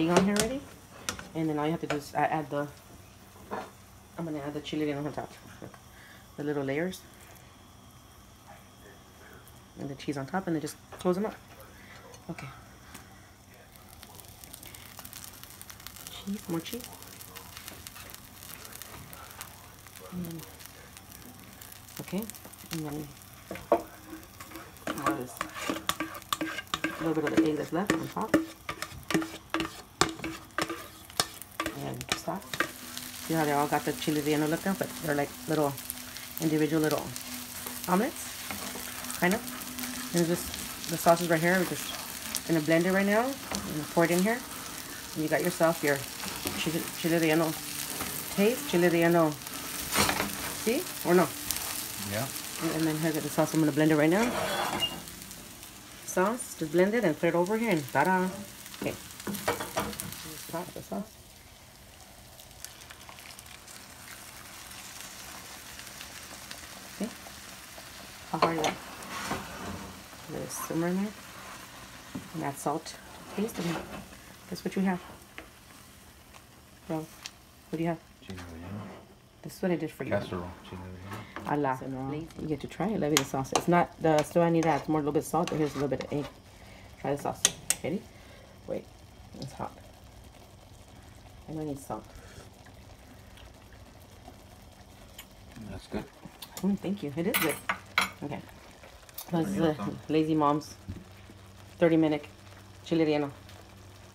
egg on here already. And then all you have to do is add the, I'm gonna add the chili on the top. The little layers. And the cheese on top and then just close them up. Okay. Cheese, more cheese. Then, okay, and then now this a little bit of the egg that's left on top. And stop. See how they all got the chile relleno look now, but they're like little individual little omelets, kind of. And just the sauce is right here. We're just gonna blend it right now and pour it in here. And you got yourself your chili, chile relleno taste, chile relleno. See or no? Yeah. And then here's the sauce. I'm gonna blend it right now sauce. Just blend it and put it over here and ta-da. Okay. Pop the sauce. How hard is that? Let it simmer in there. And add salt taste and that's what you have. bro what do you have? Chile relleno. This is what I did for you. Casserole. Chile relleno. Allah. You get to try it. let me the sauce. It's not the still I need that. It's more a little bit of salt, but here's a little bit of egg. Try the sauce. Ready? Wait. It's hot. I know I need salt. That's good. Mm, thank you. It is good. Okay. This is the lazy mom's 30 minute chile relleno.